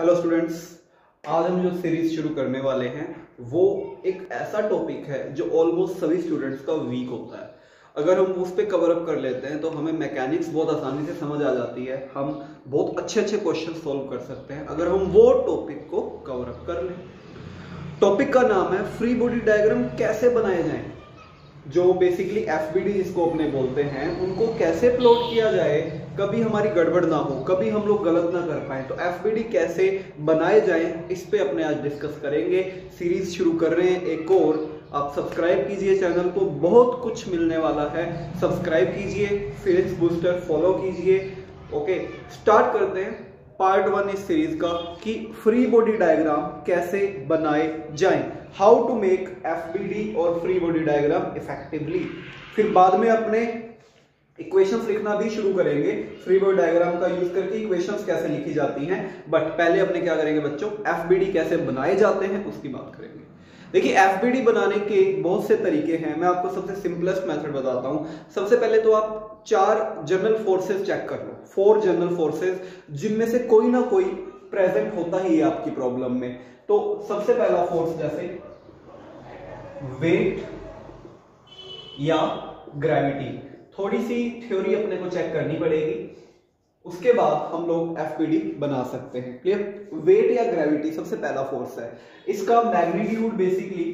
Hello students आज हम जो सीरीज़ शुरू करने वाले हैं, वो एक ऐसा टॉपिक है जो ऑलमोस्ट सभी स्टूडेंट्स का वीक होता है। अगर हम उस पर कवर अप कर लेते हैं तो हमें मैकेनिक्स बहुत आसानी से समझ आ जाती है। हम बहुत अच्छे अच्छे क्वेश्चन सॉल्व कर सकते हैं, अगर हम वो टॉपिक को कवर अप कर लें। टॉपिक का नाम है फ्री बॉडी डायग्राम कैसे बनाए जाएँ? जो बेसिकली एफ़ जिसको अपने बोलते हैं, उनको कैसे प्लॉट किया जाए? कभी हमारी गड़बड़ ना हो, कभी हम लोग गलत ना कर पाए तो एफबीडी कैसे बनाए जाए, इस पर अपने आज डिस्कस करेंगे। सीरीज़ शुरू कर रहे हैं एक और। आप सब्सक्राइब कीजिए चैनल को, बहुत कुछ मिलने वाला है। सब्सक्राइब कीजिए फिजिक्स बूस्टर फॉलो कीजिए। ओके स्टार्ट करते हैं पार्ट वन इस सीरीज़ का कि फ्री बॉडी डायग्राम कैसे बनाए जाएँ। हाउ टू मेक एफबीडी और फ्री बॉडी डायग्राम इफेक्टिवली फिर बाद में अपने इक्वेशंस लिखना भी शुरू करेंगे। फ्री बॉडी डायग्राम का यूज़ करके इक्वेशंस कैसे लिखी जाती हैं। बट पहले अपने क्या करेंगे बच्चों? एफबीडी कैसे बनाए जाते हैं, उसकी बात करेंगे। देखिए एफबीडी बनाने के बहुत से तरीके हैं। मैं आपको सबसे सिंपलेस्ट मेथड बताता हूँ। सबसे पहले तो आप चार जनरल फोर्सेस चेक कर लो। फोर जनरल फोर्सेस जिनमें से कोई ना कोई प्रेजेंट होता ही है आपकी प्रॉब्लम में। तो सबसे पहला फोर्स जैसे वेट या ग्रेविटी थोड़ी सी थ्योरी अपने को चेक करनी पड़ेगी। उसके बाद हम लोग एफ़ बना सकते हैं। क्लियर वेट या ग्रेविटी सबसे पहला फोर्स है। इसका मैग्नीट्यूड बेसिकली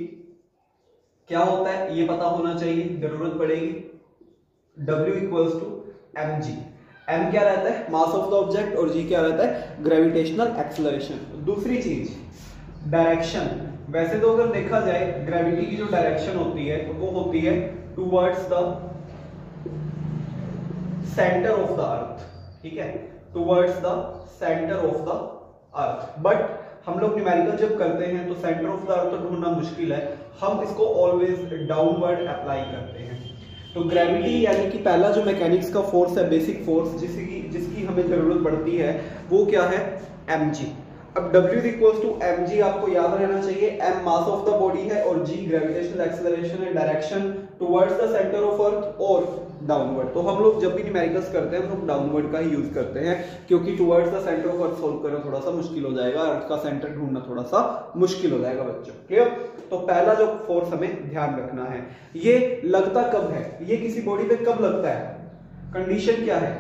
क्या होता है? ये पता होना चाहिए। ज़रूरत पड़ेगी। W equals to M G M क्या रहता है? मास ऑफ़ द ऑब्जेक्ट और जी क्या रहता है? ग्रेविटेशनल एक्सलरेशन दूसरी चीज़ डायरेक्शन वैसे तो अगर देखा जाए ग्रेविटी की जो डायरेक्शन होती है, वो होती है towards the centre of the earth ठीक है? Towards the centre of the earth but हम लोग न्यूमेरिकल जब करते हैं तो सेंटर ऑफ़ द अर्थ ढूंढना मुश्किल है। हम इसको ऑलवेज डाउनवर्ड अप्लाई करते हैं। तो ग्रेविटी यानी कि पहला जो मैकेनिक्स का फोर्स है बेसिक फोर्स जिसकी जिसकी हमें ज़रूरत पड़ती है, वो क्या है? एम अब W equals to M G आपको याद रहना चाहिए। M mass of the body है और g ग्रेविटेशनल एक्सेलरेशन है direction towards the centre of earth और डाउनवर्ड तो हम लोग जब भी न्यूमेरिकल्स करते हैं, हम लोग डाउनवर्ड का ही यूज़ करते हैं, क्योंकि towards the centre of earth solve करना थोड़ा सा मुश्किल हो जाएगा अर्थ का सेंटर ढूंढना थोड़ा सा मुश्किल हो जाएगा बच्चों। क्लियर तो पहला जो फोर्स हमें ध्यान रखना है, ये लगता कब है? ये किसी बॉडी पे कब लगता है? कंडीशन क्या है?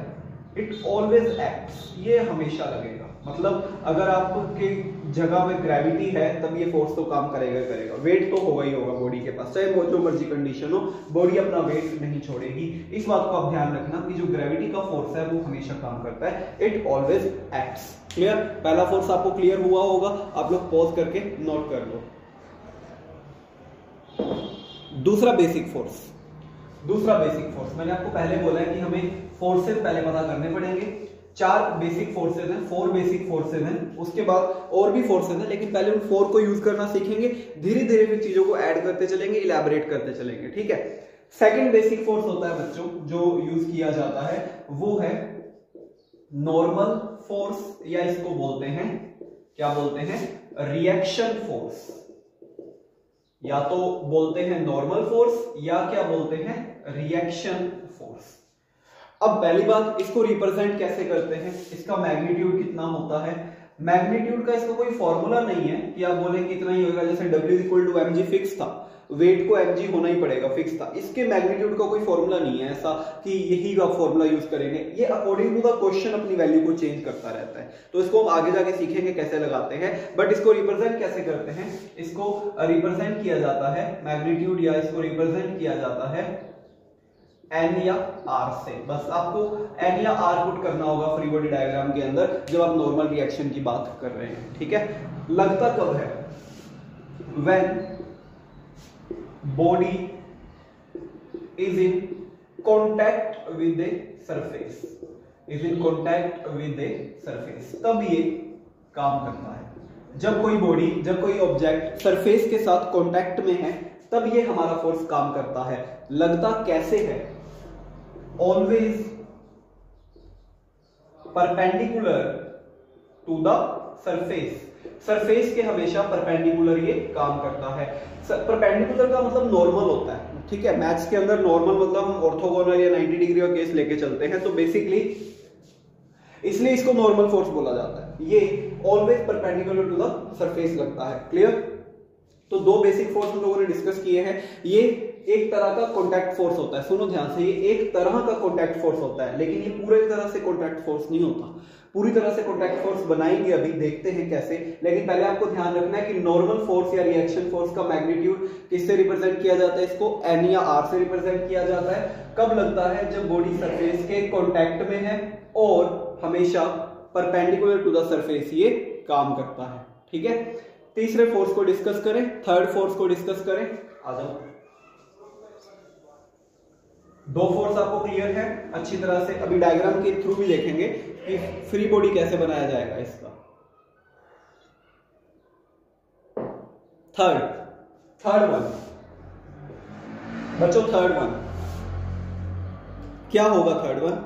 इट ऑलवेज एक्ट्स ये हमेशा लगेगा। मतलब अगर आपके जगह में ग्रेविटी है, तब ये फोर्स तो काम करेगा करेगा। वेट तो होगा ही होगा बॉडी के पास, चाहे जो मर्ज़ी कंडीशन हो बॉडी अपना वेट नहीं छोड़ेगी। इस बात को आप ध्यान रखना कि जो ग्रेविटी का फोर्स है, वो हमेशा काम करता है। इट ऑलवेज एक्ट्स क्लियर पहला फोर्स आपको क्लियर हुआ होगा। आप लोग पॉज करके नोट कर लो। दूसरा बेसिक फोर्स दूसरा बेसिक फोर्स मैंने आपको पहले बोला है कि हमें फोर्सेस पहले पता करने पड़ेंगे। चार बेसिक फोर्सेज हैं फोर बेसिक फोर्सेज हैं उसके बाद और भी फोर्सेज हैं लेकिन पहले उन फोर को यूज़ करना सीखेंगे, धीरे धीरे फिर चीज़ों को ऐड करते चलेंगे इलेबोरेट करते चलेंगे, ठीक है? सेकंड बेसिक फोर्स होता है बच्चों, जो यूज़ किया जाता है, वो है नॉर्मल फोर्स या इसको बोलते हैं, क्या बोलते हैं? रिएक्शन फोर्स या तो बोलते हैं नॉर्मल फोर्स या क्या बोलते हैं? रिएक्शन फोर्स अब पहली बात, इसको रिप्रेजेंट कैसे करते हैं? इसका मैग्नीट्यूड कितना होता है? मैग्नीट्यूड का इसका कोई फॉर्मूला नहीं है कि आप बोले कि इतना ही होगा जैसे W equal to M G fix था। वेट को एमजी होना ही पड़ेगा फिक्स था। इसके मैग्नीट्यूड का कोई फॉर्मूला नहीं है ऐसा कि यही का फॉर्मूला यूज़ करेंगे। ये अकॉर्डिंग टू द क्वेश्चन अपनी वैल्यू को चेंज करता रहता है। तो इसको हम आगे जाके सीखेंगे कैसे लगाते हैं। बट इसको रिप्रेजेंट कैसे करते हैं? इसको रिप्रेजेंट किया जाता है मैग्नीट्यूड या इसको रिप्रेजेंट किया जाता है एन या आर से। बस आपको एन या आर पुट करना होगा फ्री बॉडी डायग्राम के अंदर, जब आप नॉर्मल रिएक्शन की बात कर रहे हैं, ठीक है? लगता कब है? When body is in contact with a surface is in contact with a surface तब ये काम करता है। जब कोई बॉडी जब कोई ऑब्जेक्ट सरफेस के साथ कॉन्टैक्ट में है, तब ये हमारा फोर्स काम करता है। लगता कैसे है? Always perpendicular to the surface. Surface के हमेशा परपेंडिकुलर ये काम करता है। परपेंडिकुलर का मतलब नॉर्मल होता है। ठीक है? मैथ्स के अंदर नॉर्मल मतलब हम ऑर्थोगोनल या 90 डिग्री का केस लेके चलते हैं। तो बेसिकली इसलिए इसको नॉर्मल फोर्स बोला जाता है। ये always perpendicular to the surface लगता है। क्लियर तो दो बेसिक फोर्स हम लोगों ने डिस्कस किए हैं। ये एक तरह का कॉन्टैक्ट फोर्स होता है। सुनो ध्यान से, ये एक तरह का कॉन्टैक्ट फोर्स होता है, लेकिन ये पूरे तरह से कॉन्टैक्ट फोर्स नहीं होता। पूरी तरह से कॉन्टैक्ट फोर्स बनाएँगे अभी, देखते हैं कैसे। लेकिन पहले आपको ध्यान रखना है कि नॉर्मल फोर्स या रिएक्शन फोर्स का मैग्नीट्यूड किससे रिप्रेजेंट किया जाता है? इसको एन या आर से रिप्रेजेंट किया जाता है। कब लगता है? जब बॉडी सरफेस के कॉन्टैक्ट में है और हमेशा परपेंडिकुलर टू द सरफेस ये काम करता है। ठीक है? तीसरे फोर्स को डिस्कस करें थर्ड फोर्स को डिस्कस करें। आ जाओ। दो फोर्स आपको क्लियर है? अच्छी तरह से। अभी डायग्राम के थ्रू भी देखेंगे कि फ्री बॉडी कैसे बनाया जाएगा इसका। थर्ड थर्ड वन बच्चों थर्ड वन क्या होगा थर्ड वन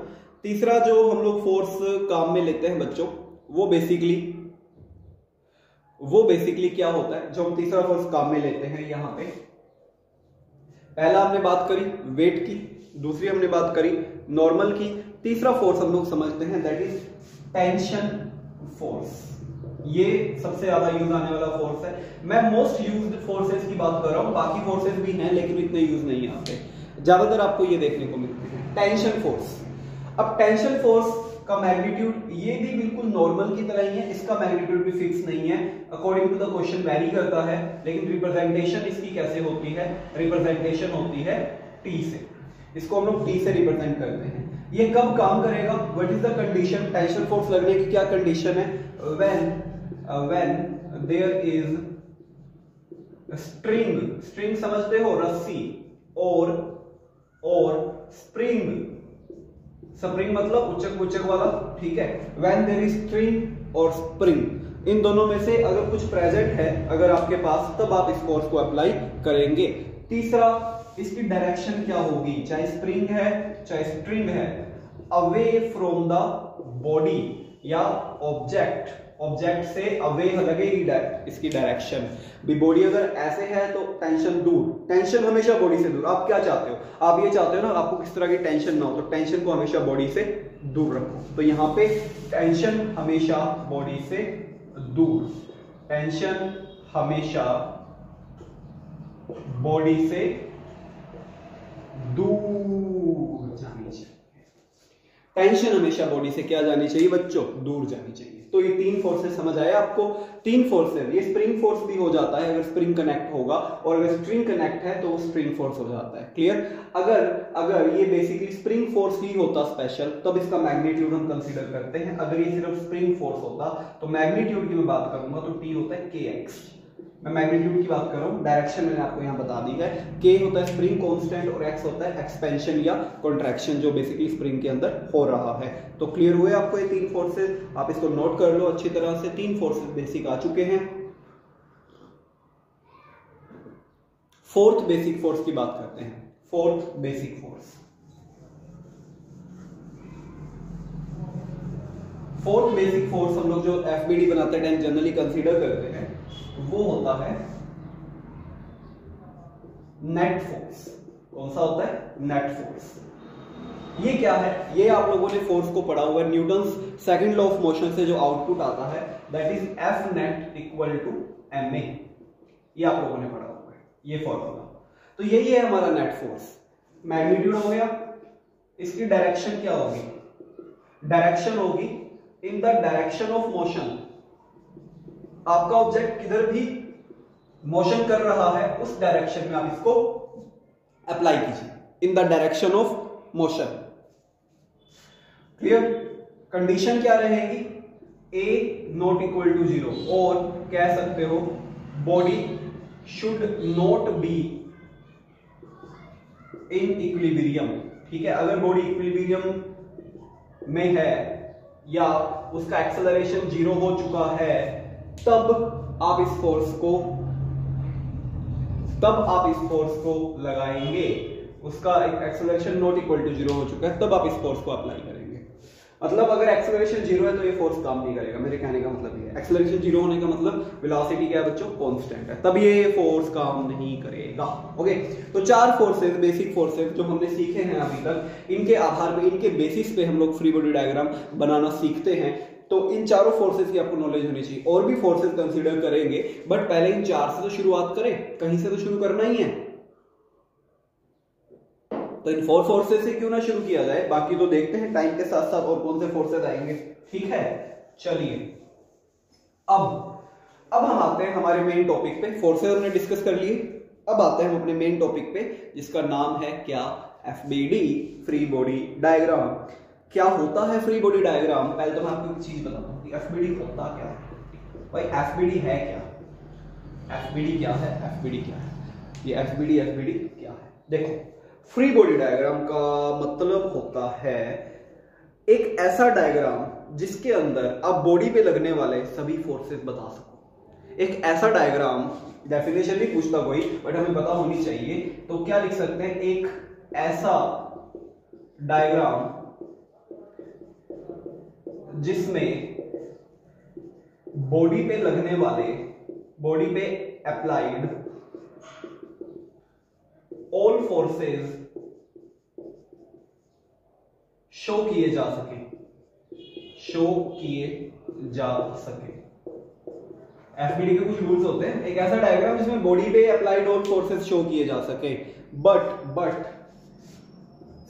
तीसरा जो हम लोग फोर्स काम में लेते हैं बच्चों, वो बेसिकली वो बेसिकली क्या होता है? जो हम तीसरा फोर्स काम में लेते हैं यहाँ पे। पहला हमने बात करी वेट की। दूसरी हमने बात करी नॉर्मल की, तीसरा फोर्स हम लोग समझते हैं दैट इज़ टेंशन फोर्स ये सबसे ज़्यादा यूज़ आने वाला फोर्स है। मैं मोस्ट यूज्ड फोर्सेस की बात कर रहा हूँ, बाकी फोर्सेस भी हैं, लेकिन इतने यूज़ नहीं आते ज़्यादातर आपको ये देखने को मिलते हैं। टेंशन फोर्स अब टेंशन फोर्स का मैग्नीट्यूड ये भी बिल्कुल नॉर्मल की तरह ही है, इसका मैग्नीट्यूड भी फिक्स नहीं है। According to the question vary करता है, लेकिन रिप्रेजेंटेशन इसकी कैसे होती है? रिप्रेजेंटेशन होती है टी से। इसको हम लोग टी से रिप्रेजेंट करते हैं। ये कब काम करेगा? What is the condition tension force लगने की क्या कंडीशन है? When when there is string string समझते हो? रस्सी, और और स्प्रिंग स्प्रिंग मतलब उचक उचक वाला, ठीक है? व्हेन देयर इज़ स्ट्रिंग और स्प्रिंग इन दोनों में से अगर कुछ प्रेजेंट है, अगर आपके पास, तब आप इस फोर्स को अप्लाई करेंगे। तीसरा इसकी डायरेक्शन क्या होगी? चाहे स्प्रिंग है, चाहे स्ट्रिंग है अवे फ्रॉम द बॉडी या ऑब्जेक्ट ऑब्जेक्ट से अवे लगेगी इसकी डायरेक्शन भी बॉडी अगर ऐसे है तो टेंशन दूर. टेंशन हमेशा बॉडी से दूर. आप क्या चाहते हो? आप ये चाहते हो ना, आपको किस तरह की टेंशन ना हो तो टेंशन को हमेशा बॉडी से दूर रखो. तो यहाँ पे टेंशन हमेशा बॉडी से दूर. टेंशन हमेशा बॉडी से दूर जानी चाहिए। टेंशन हमेशा बॉडी से क्या जानी चाहिए? बच्चों, दूर जानी चाहिए। तो ये तीन फोर्सेस समझ आए आपको? तीन फोर्सेस ये स्प्रिंग फोर्स भी हो जाता है, अगर स्प्रिंग कनेक्ट होगा, और अगर स्प्रिंग कनेक्ट है तो वो स्प्रिंग फोर्स हो जाता है। क्लियर अगर अगर ये बेसिकली स्प्रिंग फोर्स ही होता स्पेशल तब इसका मैग्नीट्यूड हम कंसीडर करते हैं। अगर ये सिर्फ़ स्प्रिंग फोर्स होता तो मैग्नीट्यूड की मैं बात करूँगा तो टी होता है के एक्स मैं मैग्नीट्यूड की बात कर रहा हूँ डायरेक्शन मैंने आपको यहाँ बता दी है। के होता है स्प्रिंग कांस्टेंट और एक्स होता है एक्सपेंशन या कॉन्ट्रैक्शन जो बेसिकली स्प्रिंग के अंदर हो रहा है। तो क्लियर हुए आपको ये तीन फोर्सेज आप इसको नोट कर लो अच्छी तरह से। तीन फोर्सेज बेसिक आ चुके हैं। फोर्थ बेसिक फोर्स की बात करते हैं। Fourth basic force fourth basic force हम लोग जो एफबीडी बनाते हैं जनरली कंसीडर करते हैं। वो होता है नेट फोर्स कौन सा होता है? नेट फोर्स ये क्या है? ये आप लोगों ने फोर्स को पढ़ा हुआ है। Newton second law of motion से जो आउटपुट आता है that is F net equal to M A आप लोगों ने पढ़ा हुआ है। ये फॉर्मूला तो यही है हमारा नेट फोर्स मैग्नीट्यूड हो गया। इसकी डायरेक्शन क्या होगी? डायरेक्शन होगी in the direction of motion आपका ऑब्जेक्ट किधर भी मोशन कर रहा है, उस डायरेक्शन में आप इसको अप्लाई कीजिए। In the direction of motion clear condition क्या रहेगी? A not equal to zero और कह सकते हो body should not be in equilibrium ठीक है? अगर बॉडी इक्विलिब्रियम में है, या उसका एक्सेलरेशन ज़ीरो हो चुका है तब आप इस फोर्स को, तब आप इस फोर्स को लगाएँगे। उसका एक acceleration not equal to zero हो चुका है, तब आप इस फोर्स को अप्लाई करेंगे। मतलब अगर एक्सेलरेशन ज़ीरो है तो ये फोर्स काम नहीं करेगा, मेरे कहने का मतलब ये एक्सेलरेशन ज़ीरो होने का मतलब वेलोसिटी क्या है बच्चों? कांस्टेंट है। तब ये फोर्स काम नहीं करेगा ओके तो चार फोर्सेस बेसिक फोर्सेस जो हमने सीखे हैं अभी तक, इनके आधार पे, इनके बेसिस पे हम लोग फ्री बॉडी डायग्राम बनाना सीखते हैं। तो इन चारों फोर्सेस की आपको नॉलेज होनी चाहिए। और भी फोर्सेस कंसीडर करेंगे बट पहले इन चार से तो शुरुआत करें। कहीं से तो शुरू करना ही है। तो इन फोर फोर्सेस से क्यों ना शुरू किया जाए? बाकी तो देखते हैं टाइम के साथ साथ और कौन से फोर्सेस आएँगे। ठीक है? चलिए। अब अब हम आते हैं हमारे मेन टॉपिक पे। फोर्सेस हमने डिस्कस कर लिए। अब आते हैं हम अपने मेन टॉपिक पे, जिसका नाम है क्या? F B D free body diagram क्या होता है फ्री बॉडी डायग्राम पहले तो मैं आपको एक चीज़ बताता हूँ कि एफबीडी होता क्या है? भाई एफ़ है क्या? एफ़ क्या है? एफ़ क्या है? ये एफ़ बी क्या है? देखो फ्री बॉडी डायग्राम का मतलब होता है एक ऐसा डायग्राम जिसके अंदर आप बॉडी पे लगने वाले सभी फोर्सेस बता सको। एक ऐसा डायग्राम डेफिनेशन नहीं पूछता कोई बट हमें पता होनी चाहिए। तो क्या लिख सकते हैं? एक ऐसा डायग्राम जिसमें बॉडी पे लगने वाले बॉडी पे अप्लाइड ऑल फोर्सेस शो किए जा सके। शो किए जा सके। एफबीडी के कुछ रूल्स होते हैं। एक ऐसा डायग्राम जिसमें बॉडी पे अप्लाइड ऑल फोर्सेस शो किए जा सके। बट बट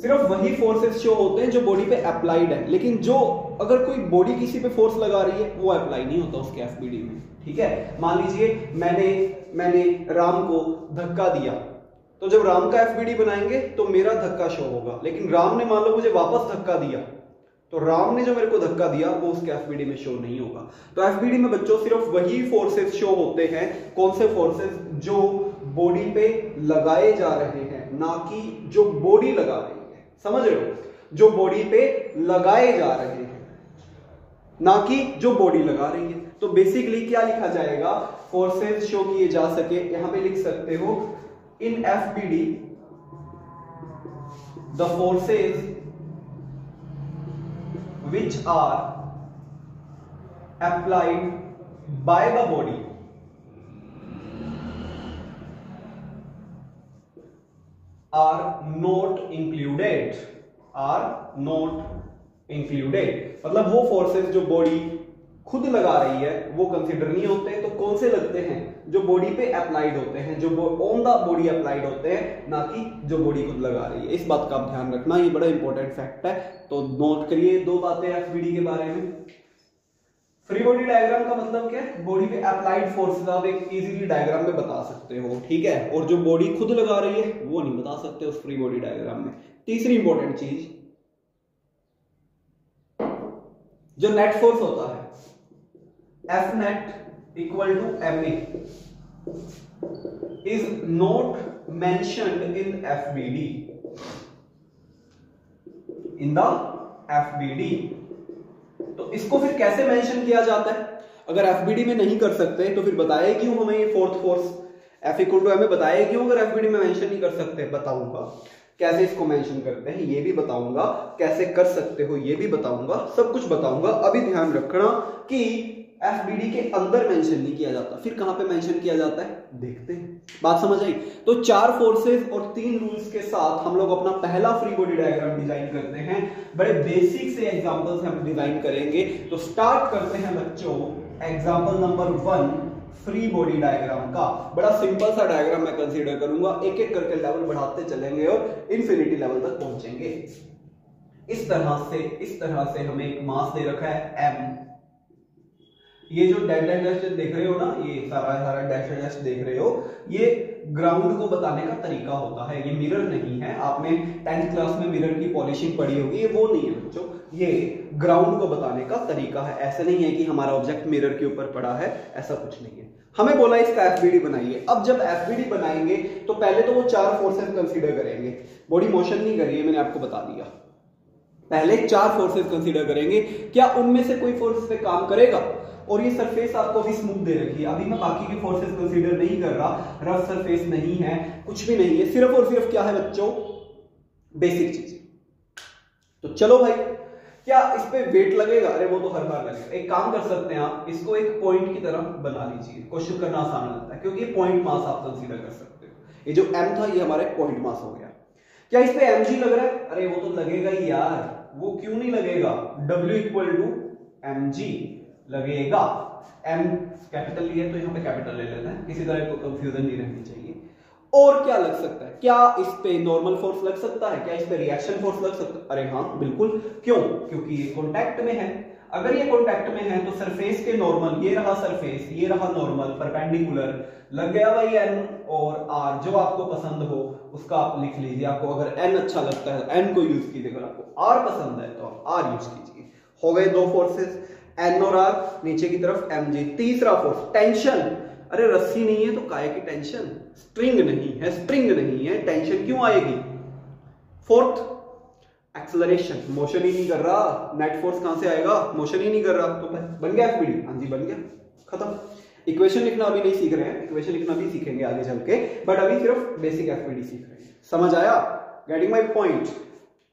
सिर्फ़ वही फोर्सेस शो होते हैं जो बॉडी पे अप्लाइड है। लेकिन जो अगर कोई बॉडी किसी पे फोर्स लगा रही है, वो अप्लाई नहीं होता उसके एफबीडी में। ठीक है? मान लीजिए मैंने मैंने राम को धक्का दिया। तो जब राम का एफ़ बनाएँगे तो मेरा धक्का शो होगा। लेकिन राम ने मान लो मुझे वापस धक्का दिया। तो राम ने जो मेरे को धक्का दिया, वो उसके एफबीडी में शो नहीं होगा। तो एफबीडी में बच्चों, सिर्फ़ वही फोर्सेस शो होते हैं। कौन से फोर्सेस जो बॉडी पे लगाए जा रहे हैं। ना कि जो बॉडी लगा रही समझ रहे हो? जो बॉडी पे लगाए जा रहे हैं। ना कि जो बॉडी लगा रही है। तो बेसिकली क्या लिखा जाएगा? फोर्सेस शो किए जा सके। यहाँ पे लिख सकते हो, in the the forces which are applied by the body are not included, are not included. मतलब वो फोर्सेस जो बॉडी खुद लगा रही है, वो कंसिडर नहीं होते तो कौन से लगते हैं? जो बॉडी पे अप्लाइड होते हैं, जो ऑन द बॉडी अप्लाइड होते हैं, ना कि जो बॉडी खुद लगा रही है। इस बात का आप ध्यान रखना, ये बड़ा इंपॉर्टेंट फैक्ट है। तो नोट करिए दो बातें एफबीडी के बारे में। फ्री बॉडी डायग्राम का मतलब क्या है? बॉडी पे अप्लाइड फोर्स आप एक इजीली डायग्राम में बता सकते हो, ठीक है? और जो बॉडी खुद लगा रही है, वो नहीं बता सकते उस फ्री बॉडी डायग्राम में। तीसरी इंपॉर्टेंट चीज़, जो नेट फोर्स होता है F net equal to M is not mentioned in F B D in the F B D तो इसको फिर कैसे मेंशन किया जाता है? अगर एफबीडी में नहीं कर सकते तो फिर बताए क्यों हमें ये fourth force F equal to M बताए क्यों अगर एफबीडी में मेंशन नहीं कर सकते? बताऊँगा। कैसे इसको मेंशन करते हैं, ये भी बताऊँगा। कैसे कर सकते हो, ये भी बताऊँगा। सब कुछ बताऊँगा। अभी ध्यान रखना कि एफबीडी के अंदर मेंशन नहीं किया जाता। फिर कहाँ पे मेंशन किया जाता है? देखते हैं। बात समझ आई? तो चार फोर्सेस और तीन रूल्स के साथ हम लोग अपना पहला फ्री बॉडी डायग्राम डिज़ाइन करते हैं। बड़े बेसिक से एग्जांपल्स हम डिज़ाइन करेंगे। तो स्टार्ट करते हैं बच्चों। Example number one free body diagram का। बड़ा सिंपल सा डायग्राम मैं कंसीडर करूँगा। एक एक करके लेवल बढ़ाते चलेंगे और इन्फिनिटी लेवल तक पहुँचेंगे। इस तरह से, इस तरह से हमें एक मास दे रखा है एम ये जो डेड डैश देख रहे हो ना, ये सारा सारा डैश डैश देख रहे हो, ये ग्राउंड को बताने का तरीका होता है। ये मिरर नहीं है। आपने टेंथ क्लास में मिरर की पॉलिशिंग पढ़ी होगी, ये वो नहीं है बच्चों। ये ग्राउंड को बताने का तरीका है। ऐसे नहीं है कि हमारा ऑब्जेक्ट मिरर के ऊपर पड़ा है, ऐसा कुछ नहीं है। हमें बोला इसका एफबीडी बनाइए। अब जब एफबीडी बनाएँगे तो पहले तो वो चार फोर्सेस कंसीडर करेंगे। बॉडी मोशन नहीं करिए मैंने आपको बता दिया। पहले चार फोर्सेस कंसीडर करेंगे। क्या उनमें से कोई फोर्स पे काम करेगा? और ये सरफेस आपको अभी स्मूथ दे रखी है। अभी मैं बाकी के फोर्सेस कंसीडर नहीं कर रहा। रफ सरफेस नहीं है, कुछ भी नहीं है। सिर्फ़ और सिर्फ़ क्या है बच्चों? बेसिक चीज़। तो चलो भाई, क्या इस पे वेट लगेगा? अरे वो तो हर बार लगेगा। एक काम कर सकते हैं आप, इसको एक पॉइंट की तरह बना लीजिए। क्वेश्चन करना आसान लगता है, क्योंकि पॉइंट मास आप कंसीडर कर सकते हो। ये जो एम था, ये हमारे पॉइंट मास हो गया। क्या इस पे एम लग रहा है? अरे वो तो लगेगा ही यार। वो क्यों नहीं लगेगा? W इक्वल टू एम लगेगा। M कैपिटल लिए तो यहाँ पे कैपिटल ले लेते हैं। किसी तरह को कंफ्यूजन नहीं रहनी चाहिए। और क्या लग सकता है? क्या इस पे नॉर्मल फोर्स लग सकता है? क्या इस पे रिएक्शन फोर्स लग सकता है? अरे हाँ बिल्कुल। क्यों? क्योंकि ये कॉन्टैक्ट में है। अगर ये कॉन्टेक्ट में है तो सरफेस के नॉर्मल ये रहा सरफेस ये रहा नॉर्मल परपेंडिकुलर लग गया भाई एन और आर जो आपको पसंद हो, उसका आप लिख लीजिए। आपको अगर एन अच्छा लगता है एन को यूज़ कीजिए। अगर आपको आर पसंद है तो आप आर यूज़ कीजिए। हो गए दो फोर्सेस एन और आर नीचे की तरफ़ एम जी तीसरा फोर्स टेंशन अरे रस्सी नहीं है तो काय की टेंशन स्ट्रिंग नहीं है स्प्रिंग नहीं है टेंशन क्यों आएगी? फोर्थ एक्सलरेशन मोशन ही नहीं कर रहा। नेट फोर्स कहाँ से आएगा? मोशन ही नहीं कर रहा। तो बन गया एफबीडी हाँ जी, बन गया। खत्म। इक्वेशन लिखना अभी नहीं सीख रहे हैं। इक्वेशन लिखना भी सीखेंगे आगे चल के। बट अभी सिर्फ़ बेसिक एफबीडी सीख रहे हैं। समझ आया? गेटिंग माई पॉइंट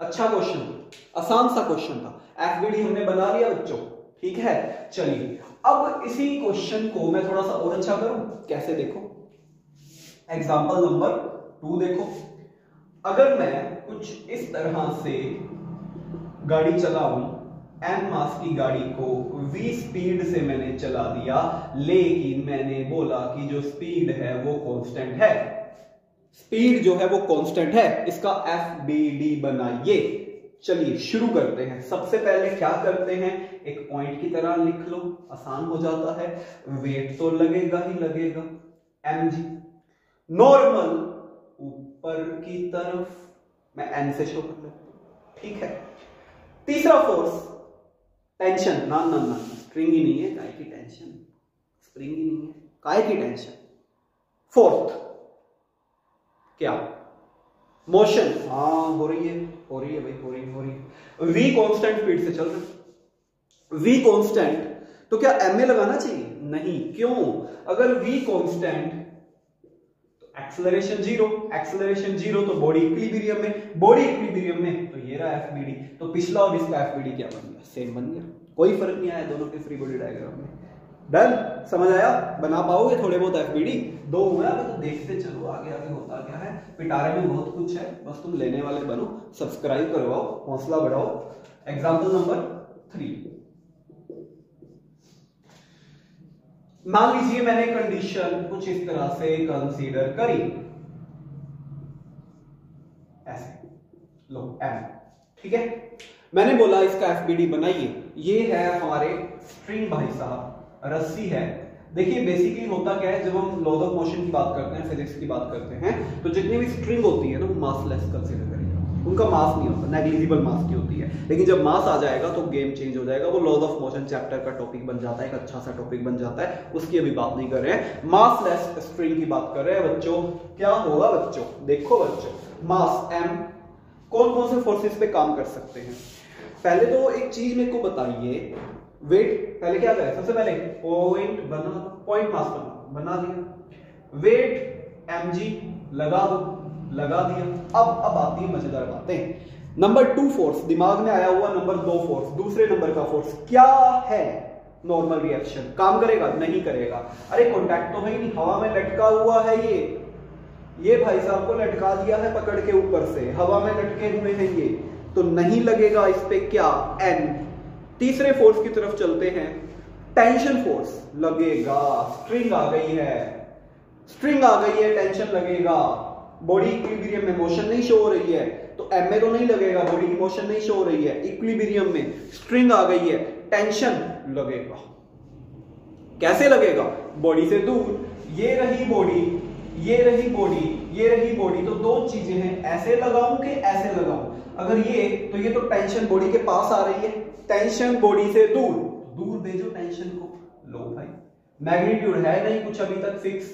अच्छा क्वेश्चन आसान सा क्वेश्चन था। एफबीडी हमने बना लिया बच्चों। ठीक है? चलिए। अब इसी क्वेश्चन को मैं थोड़ा सा और अच्छा करूँ? कैसे देखो? एग्ज़ाम्पल नंबर टू देखो। अगर मैं कुछ इस तरह से गाड़ी चलाऊं एम मास की गाड़ी को v स्पीड से मैंने चला दिया, लेकिन मैंने बोला कि जो स्पीड है वो कांस्टेंट है। स्पीड जो है वो कांस्टेंट है, इसका एफ़ बी डी बनाइए। चलिए शुरू करते हैं। सबसे पहले क्या करते हैं? एक पॉइंट की तरह लिख लो, आसान हो जाता है। वेट तो लगेगा ही लगेगा। एम जी नॉर्मल ऊपर की तरफ़ मैं एन से शो कर लेता ठीक है? तीसरा फोर्स टेंशन ना ना ना स्प्रिंग ही नहीं है काय की टेंशन स्प्रिंग ही नहीं है काय की टेंशन फोर्थ क्या? मोशन हाँ हो रही है, हो रही है भाई, हो रही है, हो रही है। वी कांस्टेंट स्पीड से चल रहे वी कांस्टेंट तो क्या एम ए लगाना चाहिए? नहीं, क्यों? अगर V constant acceleration zero acceleration zero तो बॉडी इक्विलिब्रियम में बॉडी इक्विलिब्रियम में तो ये रहा एफबीडी तो पिछला और इसका एफबीडी क्या बन गया? सेम बन गया। कोई फ़र्क नहीं आया दोनों के फ्री बॉडी डायग्राम में। डन समझ आया? बना पाओगे थोड़े बहुत एफबीडी दो हुए तो देखते चलो आगे आगे होता क्या है। पिटारे में बहुत कुछ है, बस तुम लेने वाले बनो सब्सक्राइब करवाओ, हौसला बढ़ाओ। एग्ज़ाम्पल नंबर थ्री मान लीजिए मैंने कंडीशन कुछ इस तरह से कंसीडर करी। ऐसे लो एम ठीक है? मैंने बोला इसका एफबीडी बनाइए। ये है हमारे स्ट्रिंग भाई साहब, रस्सी है। देखिए बेसिकली होता क्या है, जब हम लॉज ऑफ़ मोशन की बात करते हैं फिजिक्स की बात करते हैं तो जितनी भी स्ट्रिंग होती है ना मासलेस कंसीडर करेगा उनका मास नहीं होता नेग्लिजिबल मास की होती है। लेकिन जब मास आ जाएगा तो गेम चेंज हो जाएगा, वो लॉज ऑफ़ मोशन चैप्टर का टॉपिक बन जाता है, एक अच्छा सा टॉपिक बन जाता है, उसकी अभी बात नहीं कर रहे हैं। मासलेस स्ट्रिंग की बात कर रहे हैं बच्चों। क्या होगा बच्चों? देखो बच्चों मास एम कौन कौन से फोर्सेस पे काम कर सकते हैं? पहले तो एक चीज़ मेरे को बताइए। वेट पहले क्या करें? सबसे पहले पॉइंट बना पॉइंट मास बना बना दिया। वेट एम लगा दो। लगा दिया अब अब आती है मज़ेदार बातें। नंबर टू फोर्स दिमाग में आया हुआ नंबर दो फोर्स दूसरे नंबर का फोर्स क्या है? नॉर्मल रिएक्शन काम करेगा? नहीं करेगा। अरे कॉन्टैक्ट तो है ही नहीं, हवा में लटका हुआ है ये। ये भाई साहब को लटका दिया है पकड़ के ऊपर से, हवा में लटके हुए हैं ये। तो नहीं लगेगा इस पे क्या? एन तीसरे फोर्स की तरफ़ चलते हैं। टेंशन फोर्स लगेगा। स्ट्रिंग आ गई है। स्ट्रिंग आ गई है टेंशन लगेगा। बॉडी इक्विलिब्रियम में मोशन नहीं शो हो रही है तो एम में तो नहीं लगेगा बॉडी की मोशन नहीं शो हो रही है इक्विलिब्रियम में स्ट्रिंग आ गई है टेंशन लगेगा। कैसे लगेगा? बॉडी से दूर। ये रही बॉडी ये रही बॉडी ये रही बॉडी तो दो चीज़ें हैं। ऐसे लगाऊँ कि ऐसे लगाऊँ? अगर ये तो ये तो टेंशन बॉडी के पास आ रही है। टेंशन बॉडी से दूर। दूर भेजो टेंशन को। लो भाई। मैग्नीट्यूड है नहीं कुछ अभी तक फिक्स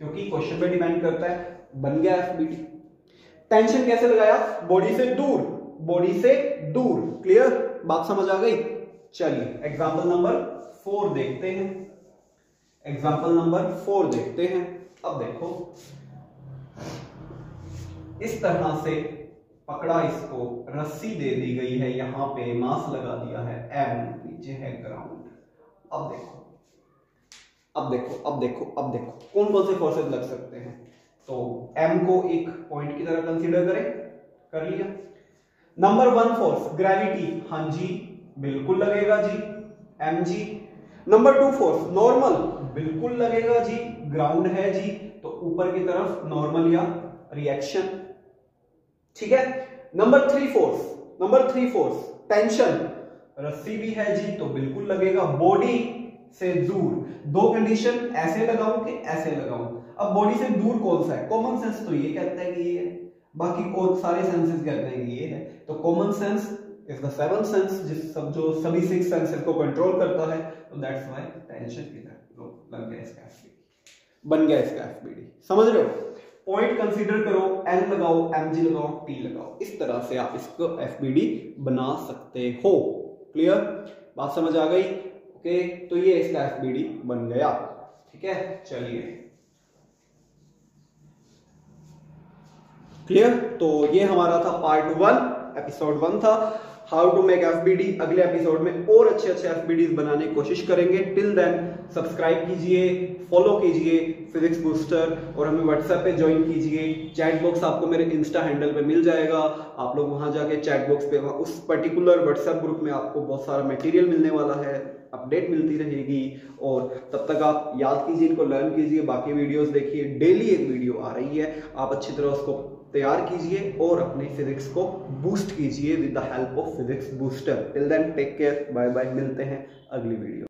क्योंकि क्वेश्चन पे डिपेंड करता है। बन गया एफबीटी टेंशन कैसे लगाया? बॉडी से दूर बॉडी से दूर। क्लियर बात समझ आ गई? चलिए एग्ज़ाम्पल नंबर फोर देखते हैं। एग्ज़ाम्पल नंबर फोर देखते हैं। अब देखो। इस तरह से पकड़ा इसको, रस्सी दे दी गई है, यहाँ पे मास लगा दिया है एम नीचे है ग्राउंड अब देखो। अब देखो अब देखो अब देखो। कौन कौन से फोर्सेस लग सकते हैं? तो एम को एक पॉइंट की तरह कंसीडर करें, कर लिया। नंबर वन फोर्स ग्रेविटी हाँ जी, बिल्कुल लगेगा जी M G. Number two force normal बिल्कुल लगेगा जी ग्राउंड है जी तो ऊपर की तरफ़ नॉर्मल या रिएक्शन ठीक है? Number three force number three force tension रस्सी भी है जी तो बिल्कुल लगेगा। बॉडी से दूर। दो कंडीशन ऐसे लगाऊँ कि ऐसे लगाऊँ। अब बॉडी से दूर कौन सा है? कॉमन सेंस तो ये कहता है कि ये है। बाकी और सारे सेंसेस कहते हैं कि ये है। तो common sense is the seven sense जिस सब जो सभी सिक्स सेंसेस को कंट्रोल करता है तो दैट्स व्हाई टेंशन इधर लग गया इसका एफबीडी बन गया इसका एफबीडी समझ रहे हो? पॉइंट कंसीडर करो एन लगाओ एम जी लगाओ टी लगाओ। इस तरह से आप इसको एफबीडी बना सकते हो। क्लियर बात समझ आ गई? ओके तो ये इसका एफबीडी बन गया। ठीक है? चलिए। क्लियर तो ये हमारा था पार्ट वन एपिसोड वन था। How to make F B D अगले एपिसोड में और अच्छे अच्छे एफ़ बनाने की कोशिश करेंगे। टिल देन सब्सक्राइब कीजिए फॉलो कीजिए फिजिक्स बूस्टर और हमें व्हाट्सएप पे ज्वाइन कीजिए। चैट बॉक्स आपको मेरे इंस्टा हैंडल पे मिल जाएगा। आप लोग वहाँ जाके चैट बॉक्स पे उस पर्टिकुलर व्हाट्सएप ग्रुप में आपको बहुत सारा मटेरियल मिलने वाला है। अपडेट मिलती रहेगी और तब तक आप याद कीजिए, इनको लर्न कीजिए। बाकी वीडियोस देखिए। डेली एक वीडियो आ रही है। आप अच्छी तरह उसको तैयार कीजिए और अपने फिजिक्स को बूस्ट कीजिए with the help of physics booster till then take care bye bye मिलते हैं अगली वीडियो